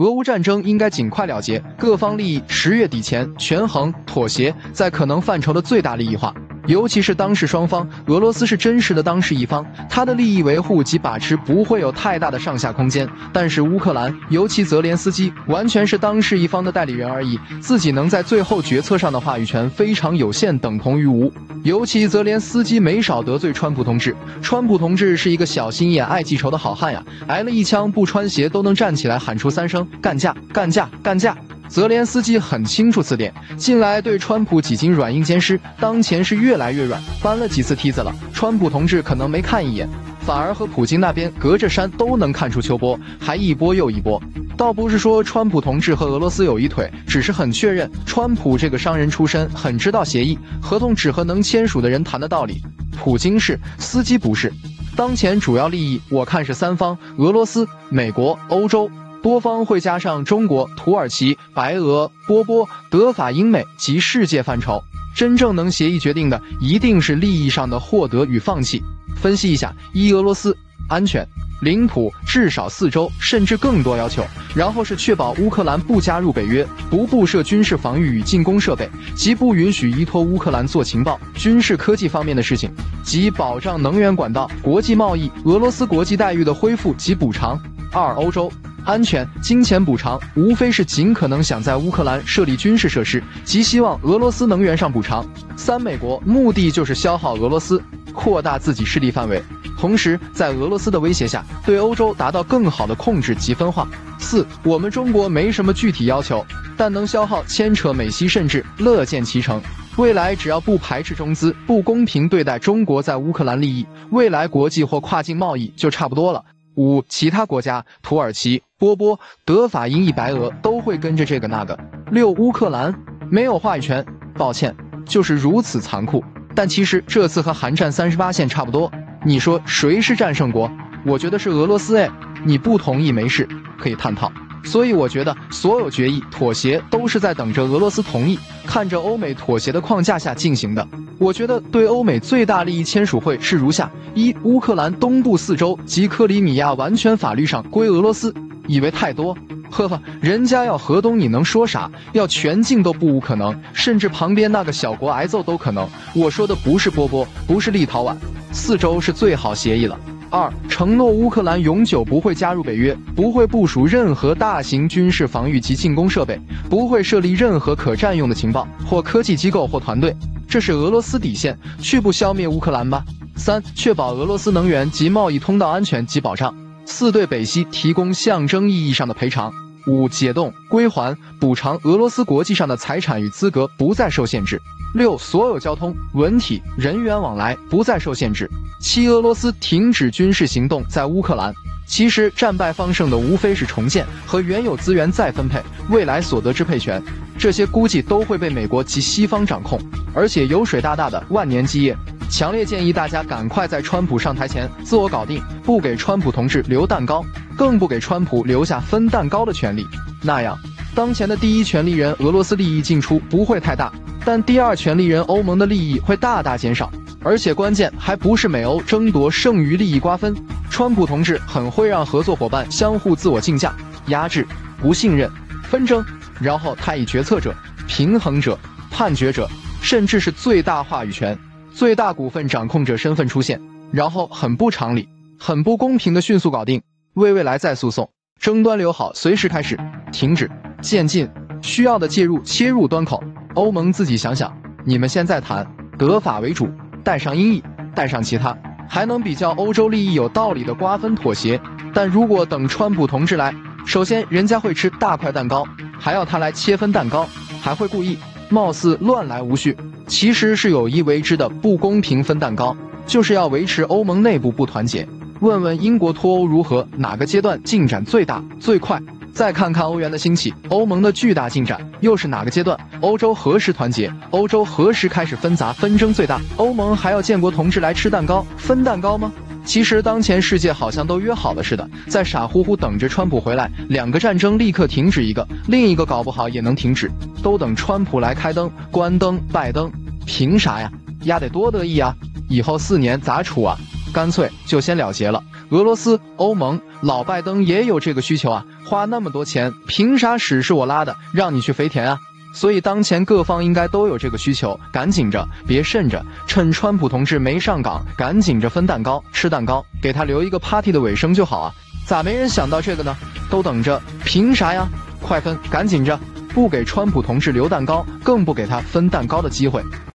俄乌战争应该尽快了结，各方利益十月底前权衡妥协，在可能范畴的最大利益化。尤其是当事双方，俄罗斯是真实的当事一方，他的利益维护及把持不会有太大的上下空间。但是乌克兰，尤其泽连斯基，完全是当事一方的代理人而已，自己能在最后决策上的话语权非常有限，等同于无。尤其泽连斯基没少得罪川普同志，川普同志是一个小心眼、爱记仇的好汉呀，挨了一枪不穿鞋都能站起来喊出三声干架、干架、干架。泽连斯基很清楚此点，近来对川普几经软硬兼施，当前是越来越软，搬了几次梯子了。川普同志可能没看一眼，反而和普京那边隔着山都能看出秋波，还一波又一波。倒不是说川普同志和俄罗斯有一腿，只是很确认，川普这个商人出身，很知道协议合同只和能签署的人谈的道理。普京是，司机不是。当前主要利益，我看是三方：俄罗斯、美国、欧洲。多方会加上中国、土耳其、白俄、波波、德法英美及世界范畴，真正能协议决定的，一定是利益上的获得与放弃。分析一下：一、俄罗斯安全领土至少四周，甚至更多要求；然后是确保乌克兰不加入北约，不布设军事防御与进攻设备，即不允许依托乌克兰做情报、军事科技方面的事情，即保障能源管道、国际贸易、俄罗斯国际待遇的恢复及补偿。二、欧洲。安全、金钱补偿，无非是尽可能想在乌克兰设立军事设施，即希望俄罗斯能源上补偿。三、美国目的就是消耗俄罗斯，扩大自己势力范围，同时在俄罗斯的威胁下，对欧洲达到更好的控制及分化。四、我们中国没什么具体要求，但能消耗、牵扯美西，甚至乐见其成。未来只要不排斥中资，不公平对待中国在乌克兰利益，未来国际或跨境贸易就差不多了。五、其他国家，土耳其。波波、德法英意白俄都会跟着这个那个。六乌克兰没有话语权，抱歉，就是如此残酷。但其实这次和韩战三十八线差不多。你说谁是战胜国？我觉得是俄罗斯哎。你不同意没事，可以探讨。所以我觉得所有决议妥协都是在等着俄罗斯同意，看着欧美妥协的框架下进行的。我觉得对欧美最大利益签署会是如下：一、乌克兰东部四州及克里米亚完全法律上归俄罗斯。以为太多，呵呵，人家要河东，你能说啥？要全境都不无可能，甚至旁边那个小国挨揍都可能。我说的不是波波，不是立陶宛，四周是最好协议了。二，承诺乌克兰永久不会加入北约，不会部署任何大型军事防御及进攻设备，不会设立任何可占用的情报或科技机构或团队，这是俄罗斯底线，去不消灭乌克兰吧。三，确保俄罗斯能源及贸易通道安全及保障。四对北溪提供象征意义上的赔偿。五解冻归还补偿俄罗斯国际上的财产与资格不再受限制。六所有交通文体人员往来不再受限制。七俄罗斯停止军事行动在乌克兰。其实战败方胜的无非是重建和原有资源再分配，未来所得支配权这些估计都会被美国及西方掌控，而且油水大大的万年基业。强烈建议大家赶快在川普上台前自我搞定，不给川普同志留蛋糕，更不给川普留下分蛋糕的权利。那样，当前的第一权利人俄罗斯利益进出不会太大，但第二权利人欧盟的利益会大大减少，而且关键还不是美欧争夺剩余利益瓜分。川普同志很会让合作伙伴相互自我竞价、压制、不信任、纷争，然后他以决策者、平衡者、判决者，甚至是最大话语权。最大股份掌控者身份出现，然后很不常理、很不公平的迅速搞定，为未来再诉讼，争端留好，随时开始，停止，渐进，需要的介入切入端口。欧盟自己想想，你们现在谈德法为主，带上英意，带上其他，还能比较欧洲利益有道理的瓜分妥协。但如果等川普同志来，首先人家会吃大块蛋糕，还要他来切分蛋糕，还会故意貌似乱来无序。其实是有意为之的不公平分蛋糕，就是要维持欧盟内部不团结。问问英国脱欧如何，哪个阶段进展最大最快？再看看欧元的兴起，欧盟的巨大进展又是哪个阶段？欧洲何时团结？欧洲何时开始纷杂纷争最大？欧盟还要建国同志来吃蛋糕分蛋糕吗？其实当前世界好像都约好了似的，在傻乎乎等着川普回来，两个战争立刻停止一个，另一个搞不好也能停止，都等川普来开灯关灯拜登。凭啥呀？丫得多得意啊！以后四年咋处啊？干脆就先了结了。俄罗斯、欧盟、老拜登也有这个需求啊，花那么多钱，凭啥屎是我拉的，让你去肥田啊？所以当前各方应该都有这个需求，赶紧着，别慎着，趁川普同志没上岗，赶紧着分蛋糕，吃蛋糕，给他留一个 party 的尾声就好啊！咋没人想到这个呢？都等着，凭啥呀？快分，赶紧着，不给川普同志留蛋糕，更不给他分蛋糕的机会。